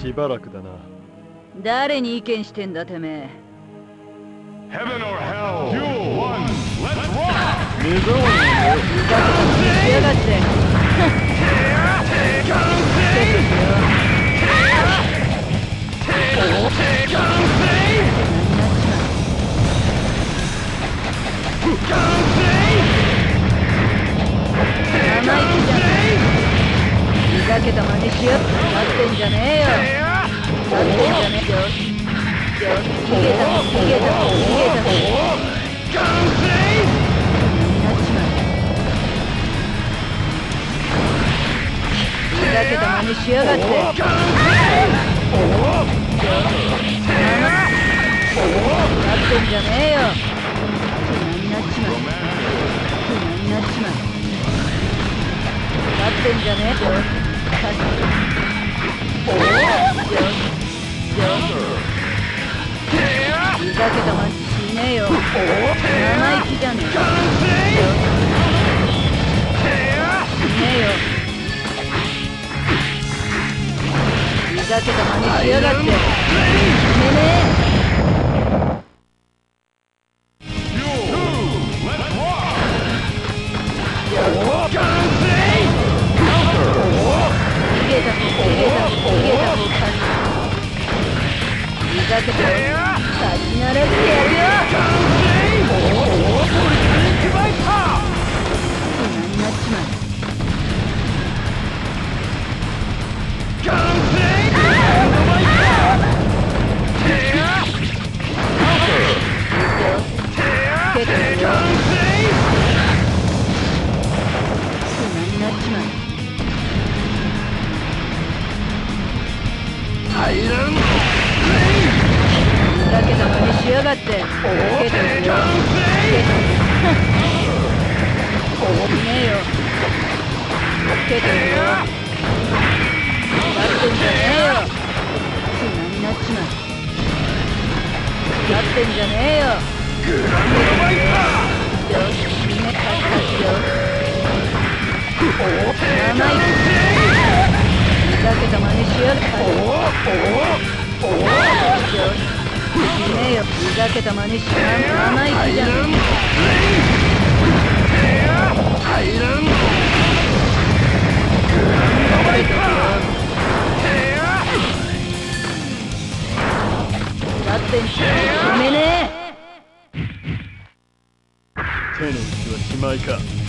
しばらくだな誰に意見してんだてめえ Heaven or hell. Duel one. Let's rock. 目障りなの仕上がって生意気じふざけた真似しよなってんじゃねえよ。なってんじゃねえよよし逃げた逃げた逃げたなっちまえふざけた真似しやがってなってんじゃねえよ不になっちまえ不になっちまえなってんじゃねえよふざけた真似しねよ。生意気じゃねえ。よしねえよ。ふざけた真似しやがって。めねえふざけた真似しやがってつけてるよつけてるよしねえよつけてるよなってんじ。ゃねえよ何になっちまえなってんじゃねえよよしみんな勝ったよ生意気ふざけた真似しやがってねえよふざけた真似しな生意気じゃんだって止めねえ手の内はしまいか。